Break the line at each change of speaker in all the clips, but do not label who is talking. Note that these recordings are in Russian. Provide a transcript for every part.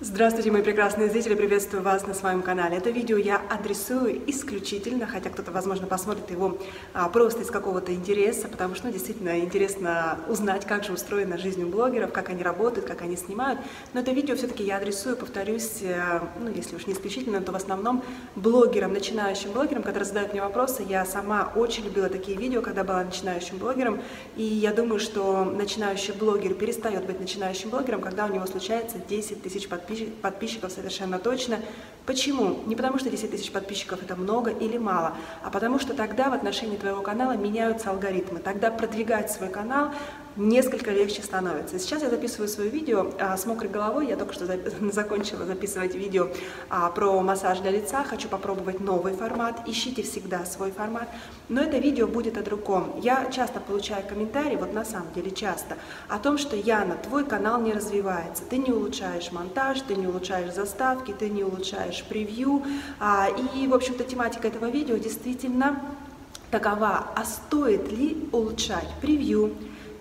Здравствуйте, мои прекрасные зрители, приветствую вас на своем канале. Это видео я адресую исключительно, хотя кто-то, возможно, посмотрит его а, просто из какого-то интереса, потому что ну, действительно интересно узнать, как же устроена жизнь у блогеров, как они работают, как они снимают. Но это видео все-таки я адресую, повторюсь, э, ну, если уж не исключительно, то в основном блогерам, начинающим блогерам, которые задают мне вопросы. Я сама очень любила такие видео, когда была начинающим блогером, и я думаю, что начинающий блогер перестает быть начинающим блогером, когда у него случается 10 тысяч подписчиков подписчиков совершенно точно. Почему? Не потому что 10 тысяч подписчиков это много или мало, а потому что тогда в отношении твоего канала меняются алгоритмы. Тогда продвигать свой канал несколько легче становится. Сейчас я записываю свое видео а, с мокрой головой. Я только что за, закончила записывать видео а, про массаж для лица. Хочу попробовать новый формат. Ищите всегда свой формат. Но это видео будет о другом. Я часто получаю комментарии, вот на самом деле часто, о том, что Яна, твой канал не развивается. Ты не улучшаешь монтаж, ты не улучшаешь заставки, ты не улучшаешь превью. А, и, в общем-то, тематика этого видео действительно такова. А стоит ли улучшать превью?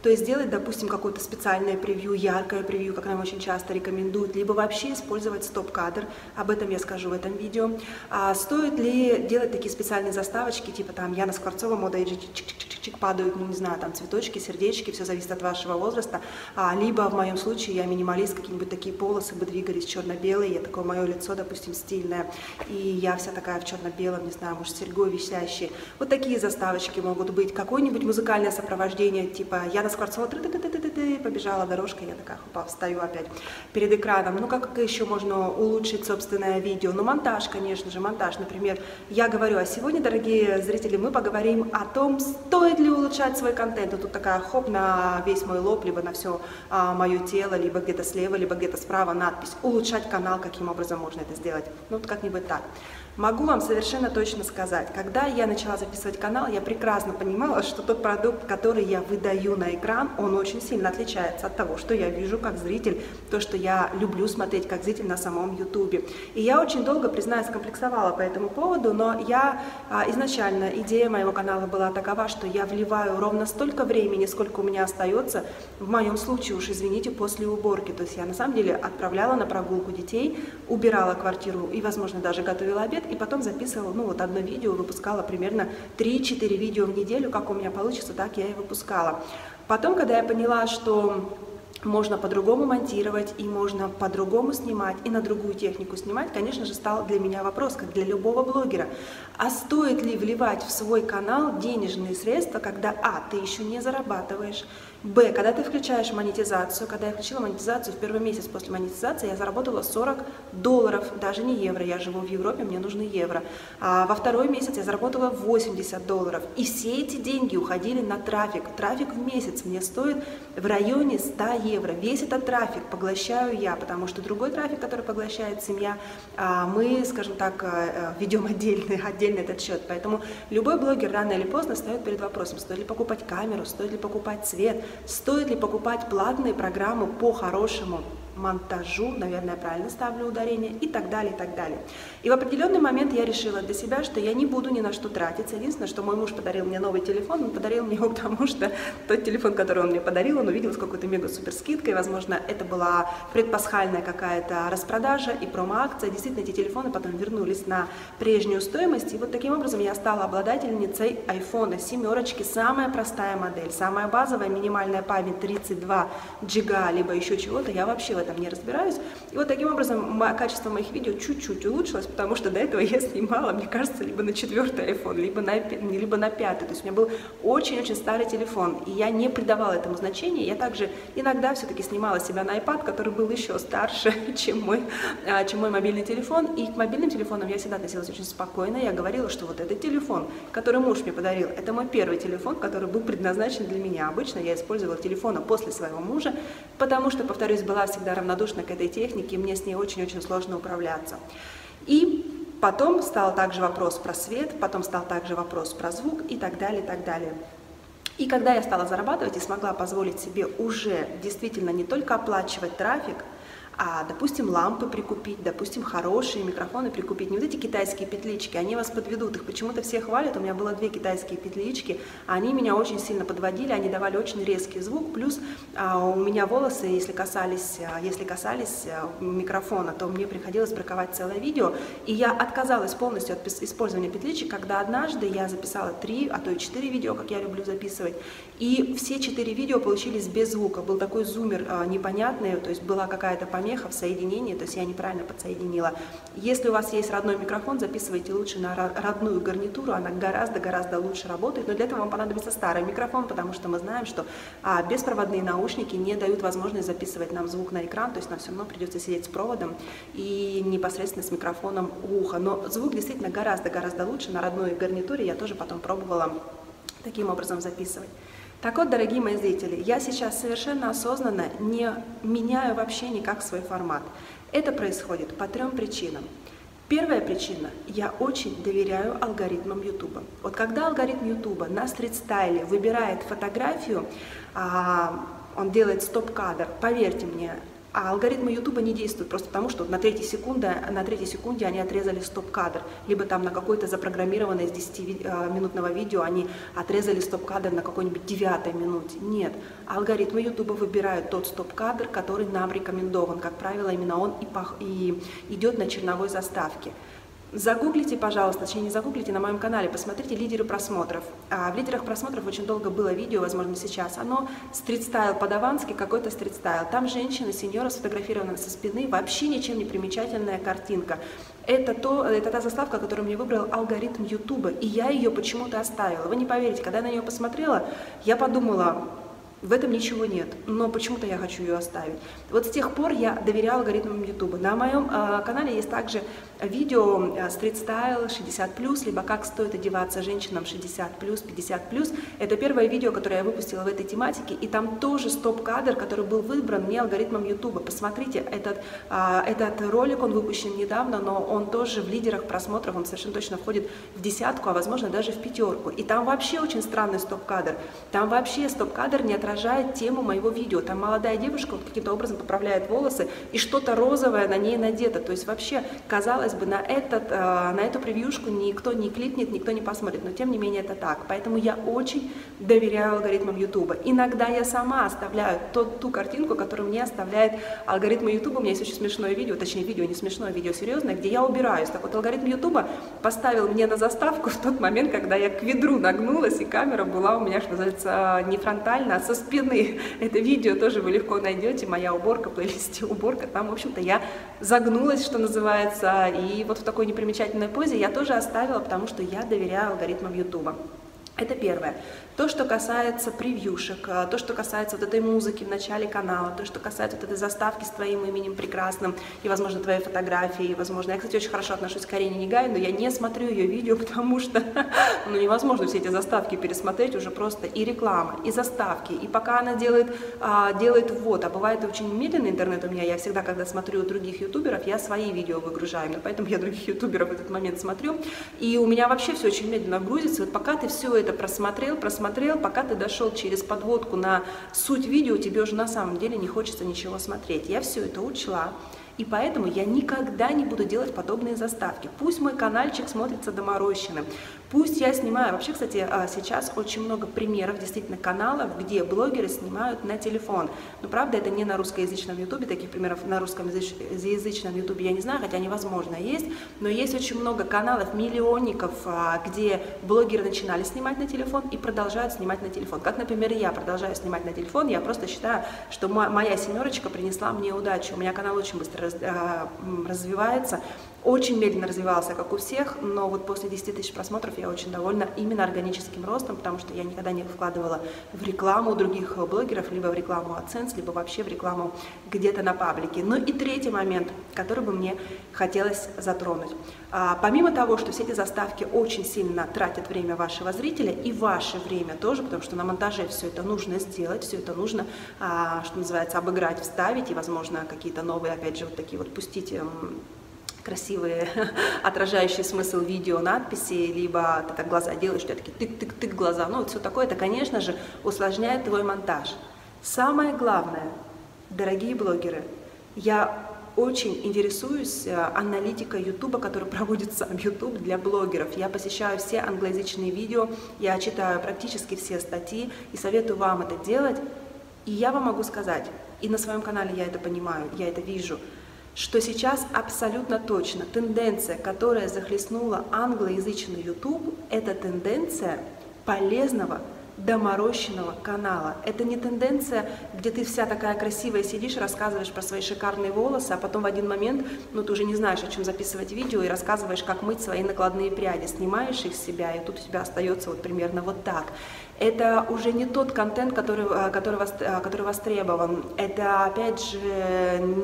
То есть сделать, допустим, какое-то специальное превью, яркое превью, как нам очень часто рекомендуют, либо вообще использовать стоп-кадр, об этом я скажу в этом видео. А стоит ли делать такие специальные заставочки, типа там Яна Скворцова, мода чик чик чик чик падают, ну не знаю, там цветочки, сердечки, все зависит от вашего возраста. А, либо в моем случае я минималист, какие-нибудь такие полосы бы двигались черно-белые, я такое мое лицо, допустим, стильное, и я вся такая в черно-белом, не знаю, может, серьгой висящие. Вот такие заставочки могут быть. Какое-нибудь музыкальное сопровождение, типа Яна Скворцова, ты -ты -ты -ты -ты -ты, побежала дорожка, я такая, хопа, встаю опять перед экраном. Ну, как еще можно улучшить собственное видео? Ну, монтаж, конечно же, монтаж. Например, я говорю, а сегодня, дорогие зрители, мы поговорим о том, стоит ли улучшать свой контент. И тут такая хоп на весь мой лоб, либо на все а, мое тело, либо где-то слева, либо где-то справа надпись «Улучшать канал», каким образом можно это сделать. Ну, вот как-нибудь так. Могу вам совершенно точно сказать, когда я начала записывать канал, я прекрасно понимала, что тот продукт, который я выдаю на экран, он очень сильно отличается от того, что я вижу как зритель, то, что я люблю смотреть как зритель на самом ютубе. И я очень долго, признаюсь, комплексовала по этому поводу, но я а, изначально, идея моего канала была такова, что я вливаю ровно столько времени, сколько у меня остается, в моем случае уж, извините, после уборки. То есть я на самом деле отправляла на прогулку детей, убирала квартиру и, возможно, даже готовила обед, и потом записывала, ну вот одно видео, выпускала примерно 3-4 видео в неделю, как у меня получится, так я и выпускала. Потом, когда я поняла, что можно по-другому монтировать, и можно по-другому снимать, и на другую технику снимать, конечно же, стал для меня вопрос, как для любого блогера. А стоит ли вливать в свой канал денежные средства, когда, а, ты еще не зарабатываешь, б, когда ты включаешь монетизацию, когда я включила монетизацию в первый месяц после монетизации, я заработала 40 долларов, даже не евро, я живу в Европе, мне нужны евро. А во второй месяц я заработала 80 долларов, и все эти деньги уходили на трафик. Трафик в месяц мне стоит в районе 100 евро. Весь этот трафик поглощаю я, потому что другой трафик, который поглощает семья, а, мы, скажем так, э, ведем отдельный, отдельный этот счет. Поэтому любой блогер рано или поздно встает перед вопросом, стоит ли покупать камеру, стоит ли покупать цвет, стоит ли покупать платные программы по хорошему монтажу, наверное, правильно ставлю ударение и так далее, и так далее. И в определенный момент я решила для себя, что я не буду ни на что тратиться. Единственное, что мой муж подарил мне новый телефон, он подарил мне его потому, что тот телефон, который он мне подарил, он увидел с какой-то мега-супер скидкой, возможно, это была предпасхальная какая-то распродажа и промо-акция. Действительно, эти телефоны потом вернулись на прежнюю стоимость, и вот таким образом я стала обладательницей iPhone семерочки, самая простая модель, самая базовая, минимальная память 32 джига, либо еще чего-то, я вообще в этом не разбираюсь. И вот таким образом качество моих видео чуть-чуть улучшилось, потому что до этого я снимала, мне кажется, либо на четвертый iPhone, либо на, либо на пятый. То есть у меня был очень-очень старый телефон, и я не придавала этому значения. Я также иногда все-таки снимала себя на iPad, который был еще старше, чем мой, а, чем мой мобильный телефон. И к мобильным телефонам я всегда относилась очень спокойно. Я говорила, что вот этот телефон, который муж мне подарил, это мой первый телефон, который был предназначен для меня. Обычно я использовала телефона после своего мужа, потому что, повторюсь, была всегда равнодушна к этой технике, мне с ней очень-очень сложно управляться. И потом стал также вопрос про свет, потом стал также вопрос про звук и так далее, и так далее. И когда я стала зарабатывать и смогла позволить себе уже действительно не только оплачивать трафик, а, допустим, лампы прикупить, допустим, хорошие микрофоны прикупить. Не вот эти китайские петлички, они вас подведут. Их почему-то все хвалят. У меня было две китайские петлички, они меня очень сильно подводили, они давали очень резкий звук. Плюс а, у меня волосы, если касались, а, если касались а, микрофона, то мне приходилось браковать целое видео. И я отказалась полностью от использования петличек, когда однажды я записала три, а то и четыре видео, как я люблю записывать. И все четыре видео получились без звука. Был такой зумер а, непонятный, то есть была какая-то помеха помеха в соединении, то есть я неправильно подсоединила. Если у вас есть родной микрофон, записывайте лучше на родную гарнитуру, она гораздо-гораздо лучше работает, но для этого вам понадобится старый микрофон, потому что мы знаем, что а, беспроводные наушники не дают возможность записывать нам звук на экран, то есть нам все равно придется сидеть с проводом и непосредственно с микрофоном у уха. Но звук действительно гораздо-гораздо лучше на родной гарнитуре, я тоже потом пробовала таким образом записывать. Так вот, дорогие мои зрители, я сейчас совершенно осознанно не меняю вообще никак свой формат. Это происходит по трем причинам. Первая причина – я очень доверяю алгоритмам YouTube. Вот когда алгоритм YouTube на стрит-стайле выбирает фотографию, а, он делает стоп-кадр, поверьте мне, а алгоритмы YouTube не действуют просто потому, что на третьей секунде, на третьей секунде они отрезали стоп-кадр, либо там на какой-то запрограммированное из 10-минутного видео они отрезали стоп-кадр на какой-нибудь девятой минуте. Нет, алгоритмы YouTube выбирают тот стоп-кадр, который нам рекомендован. Как правило, именно он и, пох... и идет на черновой заставке. Загуглите, пожалуйста, точнее не загуглите, на моем канале, посмотрите лидеры просмотров. А в лидерах просмотров очень долго было видео, возможно, сейчас. Оно стрит-стайл по-давански, какой-то стрит-стайл. Там женщина, сеньора сфотографирована со спины, вообще ничем не примечательная картинка. Это, то, это та заставка, которую мне выбрал алгоритм YouTube, и я ее почему-то оставила. Вы не поверите, когда я на нее посмотрела, я подумала, в этом ничего нет, но почему-то я хочу ее оставить. Вот с тех пор я доверяю алгоритмам YouTube. На моем э, канале есть также видео э, Style 60+, либо как стоит одеваться женщинам 60+, 50+. Это первое видео, которое я выпустила в этой тематике, и там тоже стоп-кадр, который был выбран не алгоритмом YouTube. Посмотрите, этот, э, этот ролик, он выпущен недавно, но он тоже в лидерах просмотров, он совершенно точно входит в десятку, а возможно даже в пятерку. И там вообще очень странный стоп-кадр. Там вообще стоп-кадр не отражает отражает тему моего видео. Там молодая девушка вот каким-то образом поправляет волосы, и что-то розовое на ней надето. То есть вообще, казалось бы, на, этот, э, на эту превьюшку никто не кликнет, никто не посмотрит, но тем не менее это так. Поэтому я очень доверяю алгоритмам YouTube. Иногда я сама оставляю тот, ту картинку, которую мне оставляет алгоритм YouTube. У меня есть очень смешное видео, точнее видео не смешное, видео серьезное, где я убираюсь. Так вот, алгоритм YouTube поставил мне на заставку в тот момент, когда я к ведру нагнулась, и камера была у меня, что называется, не фронтально, а со спины. Это видео тоже вы легко найдете, моя уборка, плейлисте уборка. Там, в общем-то, я загнулась, что называется, и вот в такой непримечательной позе я тоже оставила, потому что я доверяю алгоритмам YouTube. Это первое. То, что касается превьюшек, э, то, что касается вот этой музыки в начале канала, то, что касается вот этой заставки с твоим именем прекрасным, и, возможно, твоей фотографии, и, возможно, я, кстати, очень хорошо отношусь к Карине Негай, но я не смотрю ее видео, потому что ну, невозможно все эти заставки пересмотреть уже просто и реклама, и заставки, и пока она делает, а, делает ввод, а бывает очень медленный интернет у меня, я всегда, когда смотрю других ютуберов, я свои видео выгружаю, но поэтому я других ютуберов в этот момент смотрю, и у меня вообще все очень медленно грузится, вот пока ты все это просмотрел, просмотрел, смотрел, пока ты дошел через подводку на суть видео, тебе уже на самом деле не хочется ничего смотреть. Я все это учла. И поэтому я никогда не буду делать подобные заставки. Пусть мой каналчик смотрится доморощенным, пусть я снимаю. Вообще, кстати, а, сейчас очень много примеров действительно каналов, где блогеры снимают на телефон. Но правда, это не на русскоязычном ютубе, таких примеров на русском язычном ютубе я не знаю, хотя они, возможно, есть. Но есть очень много каналов, миллионников, а, где блогеры начинали снимать на телефон и продолжают снимать на телефон. Как, например, я продолжаю снимать на телефон, я просто считаю, что моя семерочка принесла мне удачу. У меня канал очень быстро развивается. Очень медленно развивался, как у всех, но вот после 10 тысяч просмотров я очень довольна именно органическим ростом, потому что я никогда не вкладывала в рекламу других блогеров, либо в рекламу AdSense, либо вообще в рекламу где-то на паблике. Ну и третий момент, который бы мне хотелось затронуть. А, помимо того, что все эти заставки очень сильно тратят время вашего зрителя и ваше время тоже, потому что на монтаже все это нужно сделать, все это нужно, а, что называется, обыграть, вставить и, возможно, какие-то новые, опять же, вот такие вот пустить эм, красивые, отражающие смысл видео надписи, либо ты так глаза делаешь, что такие тык-тык-тык глаза, ну вот все такое, это, конечно же, усложняет твой монтаж. Самое главное, дорогие блогеры, я очень интересуюсь э, аналитикой YouTube, которую проводит сам YouTube для блогеров. Я посещаю все англоязычные видео, я читаю практически все статьи и советую вам это делать. И я вам могу сказать, и на своем канале я это понимаю, я это вижу, что сейчас абсолютно точно тенденция, которая захлестнула англоязычный YouTube, это тенденция полезного доморощенного канала. Это не тенденция, где ты вся такая красивая сидишь, рассказываешь про свои шикарные волосы, а потом в один момент, ну, ты уже не знаешь, о чем записывать видео, и рассказываешь, как мыть свои накладные пряди, снимаешь их с себя, и тут у тебя остается вот примерно вот так. Это уже не тот контент, который, э, который, э, который востребован. Это, опять же,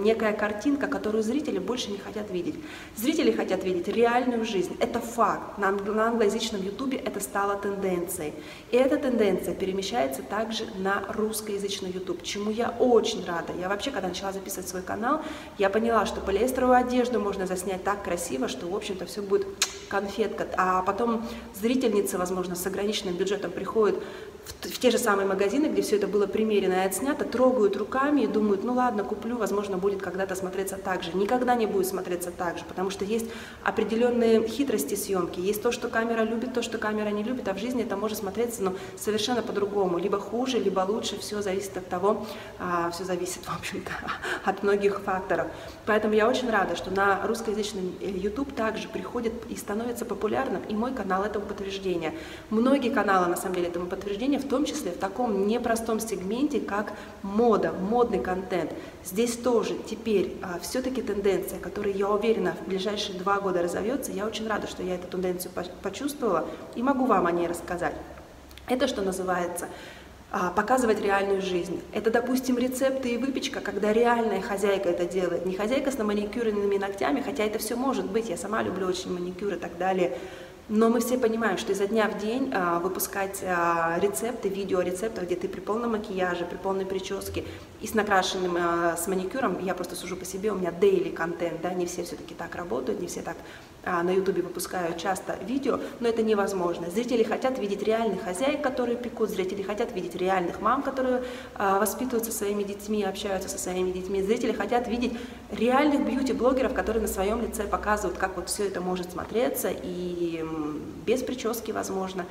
некая картинка, которую зрители больше не хотят видеть. Зрители хотят видеть реальную жизнь. Это факт. На, на англоязычном ютубе это стало тенденцией. И эта тенденция перемещается также на русскоязычный ютуб, чему я очень рада. Я вообще, когда начала записывать свой канал, я поняла, что полиэстеровую одежду можно заснять так красиво, что, в общем-то, все будет конфетка. А потом зрительницы, возможно, с ограниченным бюджетом приходят в, те же самые магазины, где все это было примерено и отснято, трогают руками и думают, ну ладно, куплю, возможно, будет когда-то смотреться так же. Никогда не будет смотреться так же, потому что есть определенные хитрости съемки, есть то, что камера любит, то, что камера не любит, а в жизни это может смотреться ну, совершенно по-другому, либо хуже, либо лучше, все зависит от того, а, все зависит, в общем-то, от многих факторов. Поэтому я очень рада, что на русскоязычном э, YouTube также приходит и становится популярным, и мой канал этому подтверждение. Многие каналы, на самом деле, этому подтверждение, в том числе в таком непростом сегменте, как мода, модный контент. Здесь тоже теперь а, все-таки тенденция, которая, я уверена, в ближайшие два года разовьется. Я очень рада, что я эту тенденцию почувствовала и могу вам о ней рассказать. Это что называется а, показывать реальную жизнь. Это, допустим, рецепты и выпечка, когда реальная хозяйка это делает. Не хозяйка с наманикюренными ногтями, хотя это все может быть, я сама люблю очень маникюр и так далее. Но мы все понимаем, что изо дня в день а, выпускать а, рецепты, видео рецептов, где ты при полном макияже, при полной прическе и с накрашенным, а, с маникюром, я просто сужу по себе, у меня daily контент, да, не все все-таки так работают, не все так а, на ютубе выпускаю часто видео, но это невозможно. Зрители хотят видеть реальных хозяек, которые пекут, зрители хотят видеть реальных мам, которые а, воспитываются своими детьми, общаются со своими детьми, зрители хотят видеть реальных бьюти-блогеров, которые на своем лице показывают, как вот все это может смотреться и без прически, возможно.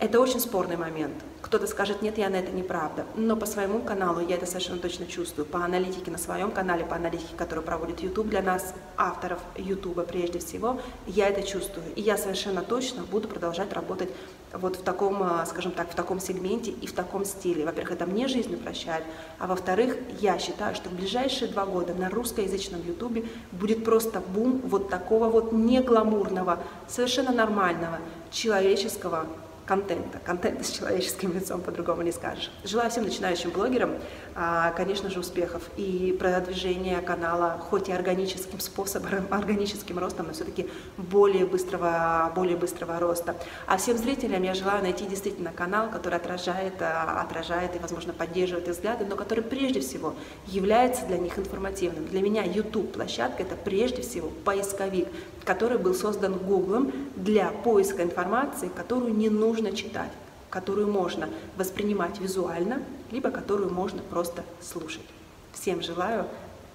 Это очень спорный момент. Кто-то скажет, нет, я на это неправда. Но по своему каналу я это совершенно точно чувствую. По аналитике на своем канале, по аналитике, которую проводит YouTube для нас, авторов YouTube прежде всего, я это чувствую. И я совершенно точно буду продолжать работать вот в таком, а, скажем так, в таком сегменте и в таком стиле. Во-первых, это мне жизнь упрощает, а во-вторых, я считаю, что в ближайшие два года на русскоязычном YouTube будет просто бум вот такого вот негламурного, совершенно нормального, человеческого контента, контента с человеческим лицом, по-другому не скажешь. Желаю всем начинающим блогерам, а, конечно же, успехов и продвижения канала, хоть и органическим способом, органическим ростом, но все-таки более быстрого, более быстрого роста. А всем зрителям я желаю найти действительно канал, который отражает, а, отражает и, возможно, поддерживает их взгляды, но который прежде всего является для них информативным. Для меня YouTube-площадка – это прежде всего поисковик, который был создан Google для поиска информации, которую не нужно нужно читать, которую можно воспринимать визуально, либо которую можно просто слушать. Всем желаю,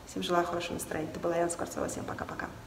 всем желаю хорошего настроения. Это была Яна Скворцова. Всем пока-пока.